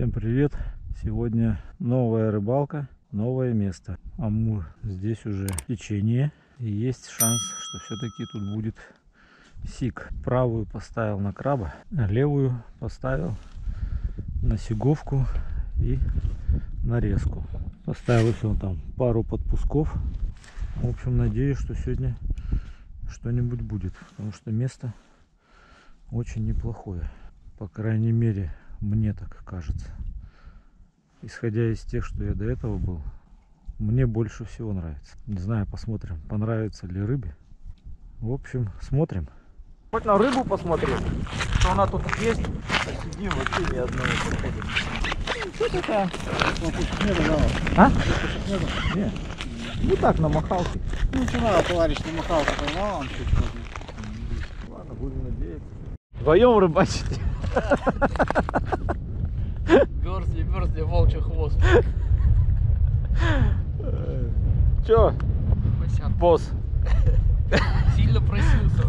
Всем привет! Сегодня новая рыбалка, новое место. Амур здесь уже течение. И есть шанс, что все-таки тут будет сик. Правую поставил на краба, левую поставил на сиговку и нарезку. Поставил еще там пару подпусков. В общем, надеюсь, что сегодня что-нибудь будет. Потому что место очень неплохое. По крайней мере, мне так кажется. Исходя из тех, что я до этого был, мне больше всего нравится. Не знаю, посмотрим, понравится ли рыбе. В общем, смотрим. Хоть на рыбу посмотреть, что она тут есть. Посидим, вообще ни одного подхода. Что давал. А? Ну так, на махалке. Ну, вчера товарищ намахал, поймал, он чуть поздно. Ладно, будем надеяться. Вдвоем рыбачите. Мерзли, мерзли, волчий хвост. Че, босс, Сильно просился.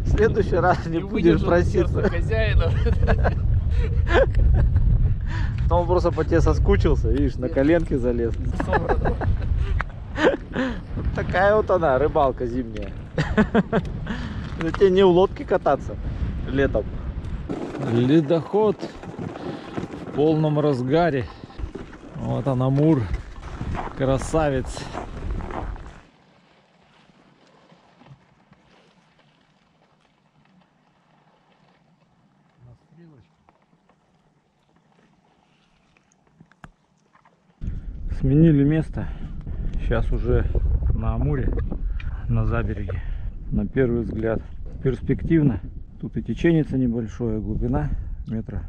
в следующий раз не будешь проситься. Хозяина. Он просто по тебе соскучился, видишь, на коленки залез. Вот такая вот она, рыбалка зимняя. Тебе не в лодке кататься летом. Ледоход в полном разгаре. Вот он Амур, красавец. Сменили место. Сейчас уже на Амуре, на забереге. На первый взгляд перспективно. Тут и теченица небольшое, глубина метра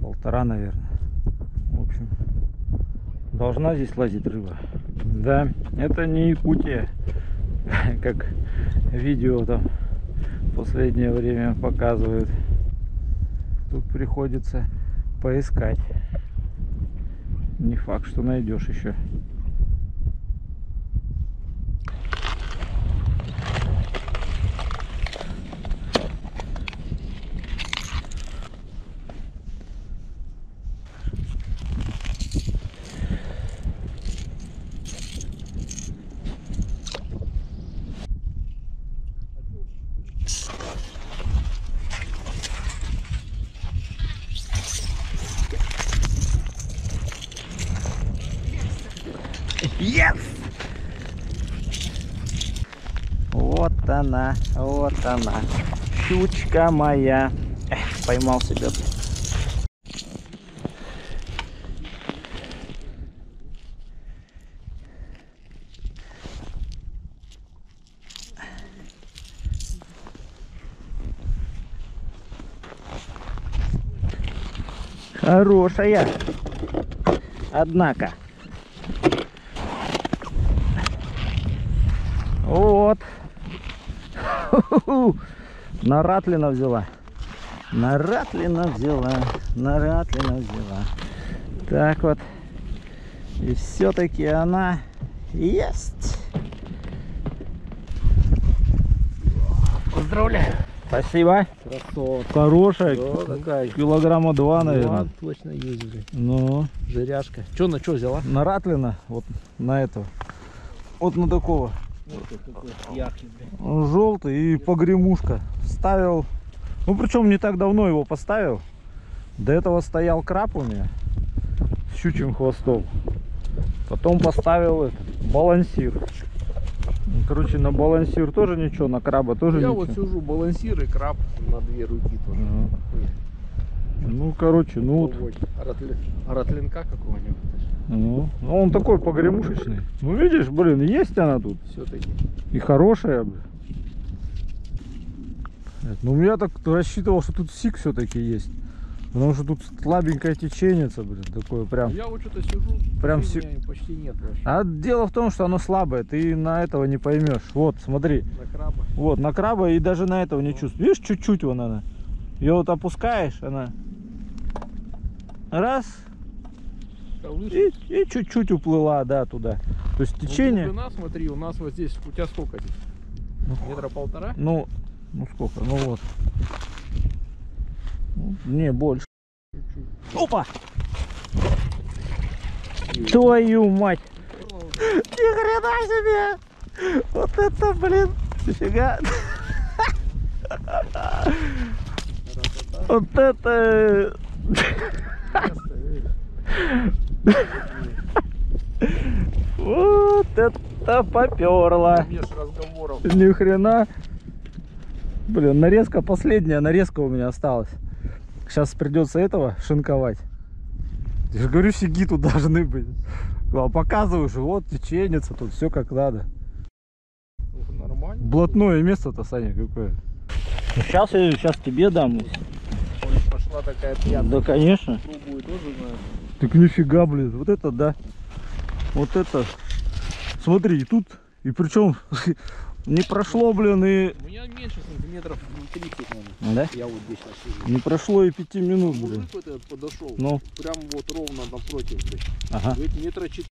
полтора, наверное. В общем, должна здесь лазить рыба. Да, это не Якутия, как видео там в последнее время показывают. Тут приходится поискать. Не факт, что найдешь еще. Yes! Вот она, вот она. Щучка моя. Эх, поймал себя. Хорошая. Однако. Вот. На Ратлина взяла. На Ратлина взяла. На Ратлина взяла. Так вот. И все-таки она есть. Поздравляю. Спасибо. Красотка. Хорошая. Да, такая. Килограмма два, наверное. Да, точно есть уже. Ну, Жиряшка. Че, на что взяла? на Ратлина, вот на этого. Вот на такого. Он желтый и погремушка. Ставил. Ну причем не так давно его поставил. До этого стоял краб у меня с щучьим хвостом. Потом поставил этот, балансир. Ну, Короче, на балансир тоже ничего, на краба тоже Я ничего. вот сижу, балансир и краб на две руки тоже. Ага. Ну, короче, ну вот. Ой, Ратли- Ратлинка какого-нибудь. Ну, ну, он такой погремушечный. Ну видишь, блин, есть она тут. Все-таки. И хорошая, блин. Ну, я так рассчитывал, что тут сик все-таки есть. Потому что тут слабенькое течение, блин, такое прям. Я вот что-то сижу. Прям си- почти нет вообще. А дело в том, что оно слабое, ты на этого не поймешь. Вот, смотри, На краба. вот, на краба и даже на этого не чувствуешь. Видишь, чуть-чуть вон она. Ее вот опускаешь, она раз, и и чуть-чуть уплыла, да, туда. То есть Ну, течение, глубина, смотри, у нас вот здесь, у тебя сколько здесь? Ну, Метра полтора? ну, ну сколько, ну вот. Ну, Не, больше. Опа! Твою мать! Ни хрена себе! Вот это, блин! Нифига! Вот это... Вот это поперло! Без разговоров. Ни хрена. Блин, нарезка последняя, нарезка у меня осталась. Сейчас придется этого шинковать. Я же говорю, сиги тут должны быть. А показываешь, вот теченица, тут все как надо. Нормально. Блатное место-то, Саня, какое. Сейчас я сейчас тебе дам. Пошла такая пьяная. Да, конечно. Пробую тоже знаю. Так нифига, блин. Вот это да. Вот это. Смотри, и тут. И причем не прошло, блин, и... У меня меньше сантиметров ну, 30 надо. Да? Я вот здесь сижу. Не прошло и пяти минут, блин. Мужик вот этот подошел. Ну, Прям вот ровно напротив, блядь. ага. Говорит, метра четыре.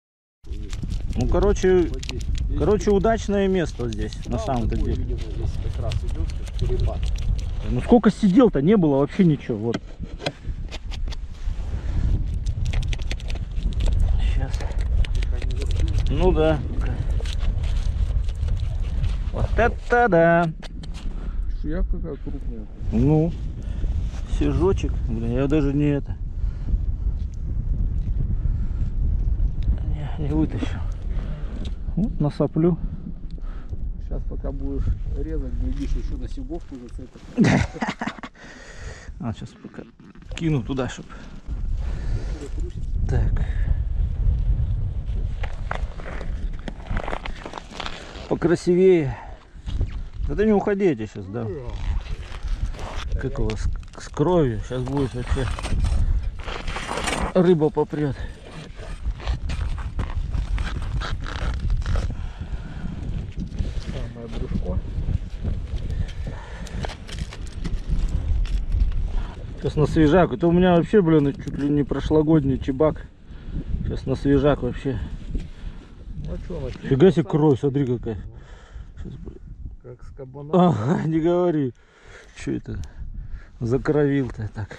Ну, короче, Вот здесь. Здесь короче, удачное место здесь, на Да, самом-то такой, деле. видимо, здесь как раз идет перепад. Ну, сколько сидел-то, не было вообще ничего, вот. Сейчас. Ну да. Вот это да. Шуя какая крупная. Ну, сижочек. Блин, я даже не это. Не, не вытащу. Вот насоплю. Пока будешь резать, глядишь, еще на сиговку зацепит. А, сейчас пока кину туда, чтоб. Так. Покрасивее. Да ты не уходите сейчас, да. Как у вас с кровью? Сейчас будет вообще рыба попрет. Сейчас на свежак. Это у меня вообще, блин, чуть ли не прошлогодний чебак. Сейчас на свежак вообще. Ну а что? Фига себе кровь, смотри какая. Блин. Как с кабана. Ага, не говори. Что это? Закровил-то так.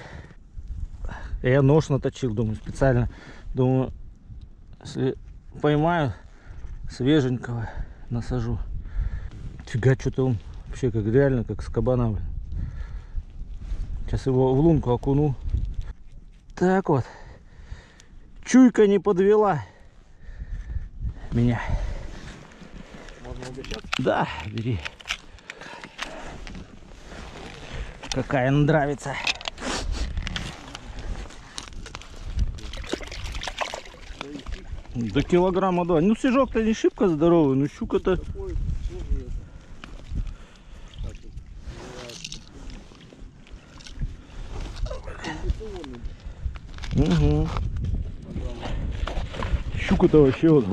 Я нож наточил, думаю, специально. Думаю, если поймаю свеженького, насажу. Фига, что-то он вообще как реально, как с кабана. блин. Сейчас его в лунку окуну. Так вот. Чуйка не подвела меня. Можно угощаться? Да, бери. Какая нравится. До килограмма два. Ну, сижок-то не шибко здоровый, но щука-то... Такой тоже это. Так вот, кондиционный, Угу. Щука-то вообще вот... я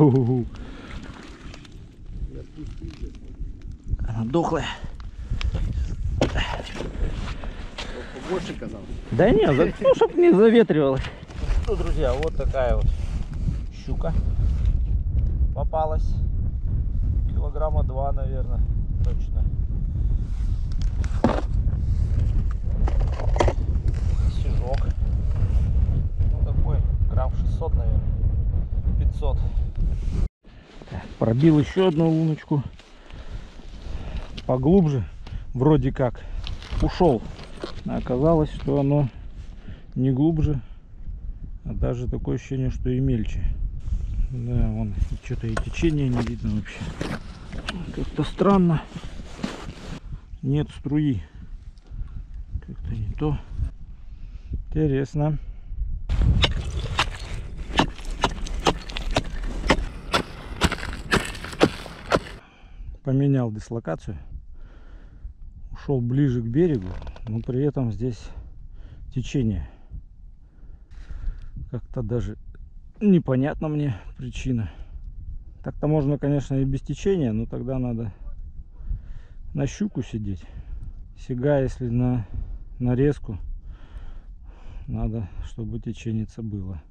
спустил здесь. Она дохлая. Побольше казалось. Да не, за- ну, чтоб не заветривалось. Ну, друзья, вот такая вот щука попалась. Килограмма два, наверное, точно. Сижок. Ну, такой, грамм 600, наверное. 500. Так, пробил еще одну луночку. Поглубже, вроде как, ушел. А Оказалось, что оно не глубже, а даже такое ощущение, что и мельче. Да, вон что-то и течение не видно вообще. Как-то странно. Нет струи. Как-то не то. Интересно. Поменял дислокацию. Ушел ближе к берегу, но при этом здесь течение. Как-то даже непонятна мне причина. Так-то можно, конечно, и без течения, но тогда надо на щуку сидеть. Сега, если на нарезку, надо, чтобы теченица было.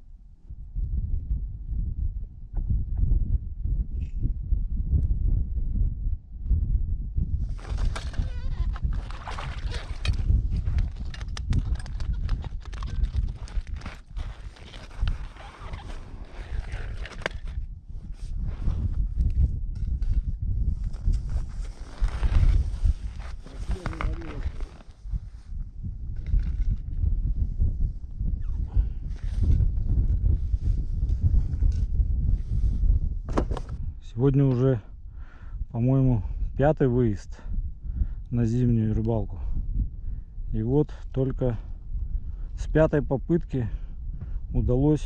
Сегодня уже, по-моему, пятый выезд на зимнюю рыбалку. И вот только с пятой попытки удалось,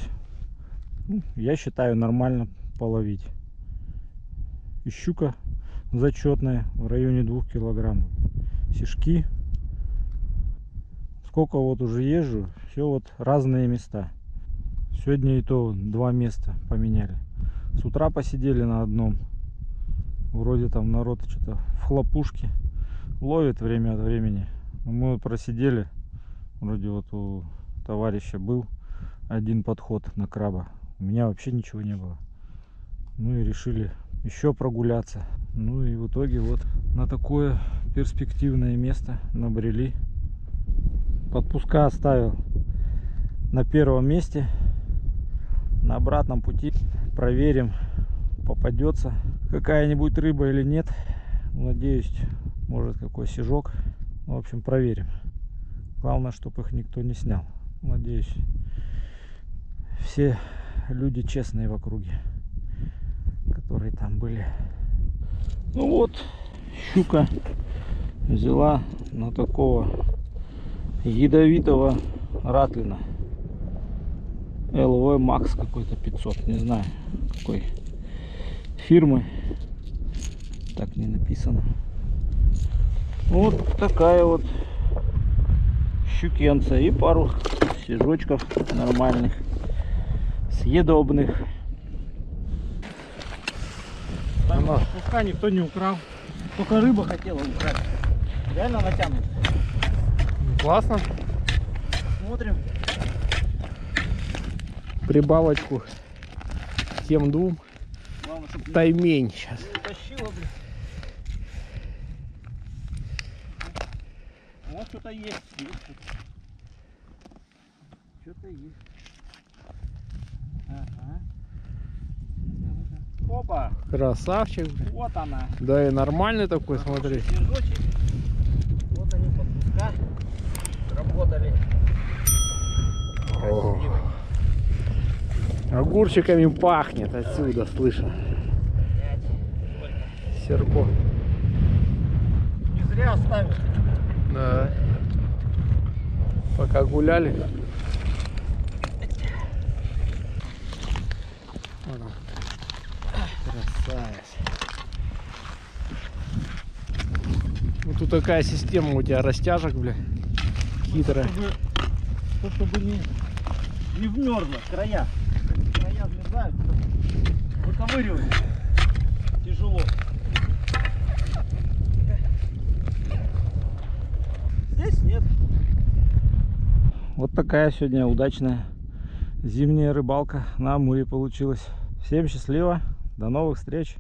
ну, я считаю, нормально половить. И щука зачетная в районе двух килограммов. Сишки. Сколько вот уже езжу, все вот разные места. Сегодня и то два места поменяли. С утра посидели на одном. Вроде там народ что-то в хлопушке ловит время от времени. Мы просидели. Вроде вот у товарища был один подход на краба. У меня вообще ничего не было. Ну и решили еще прогуляться. Ну и в итоге вот на такое перспективное место набрели. Подпуска оставил на первом месте. На обратном пути проверим, попадется какая-нибудь рыба или нет. Надеюсь, может какой сижок. В общем, проверим. Главное, чтобы их никто не снял. Надеюсь, все люди честные в округе, которые там были. Ну вот, щука взяла на такого ядовитого ратлина. ЛВ Макс какой-то 500, не знаю какой фирмы. Так не написано. Вот такая вот щукенца и пару сижочков нормальных, съедобных. Пуска никто не украл. Только рыба хотела украсть. Реально натянут. Классно. Смотрим. Прибавочку тем двум. Главное, чтобы Таймень сейчас. блин. Вот что-то есть. что-то. Есть. Ага. Опа, Красавчик. вот она. Да и нормальный такой, смотри. Снежочек. Вот они подпуска. Работали. Красиво. Огурчиками пахнет отсюда, слышу. Серко. Не зря оставил. Да. Пока гуляли. Красавец. Вот тут такая система у тебя растяжек, бля. Хитрая. Чтобы, то, чтобы не, не вмерзло края. Края вмерзают, выковыривать тяжело. Здесь нет. Вот такая сегодня удачная зимняя рыбалка на Амуре получилась. Всем счастливо, до новых встреч!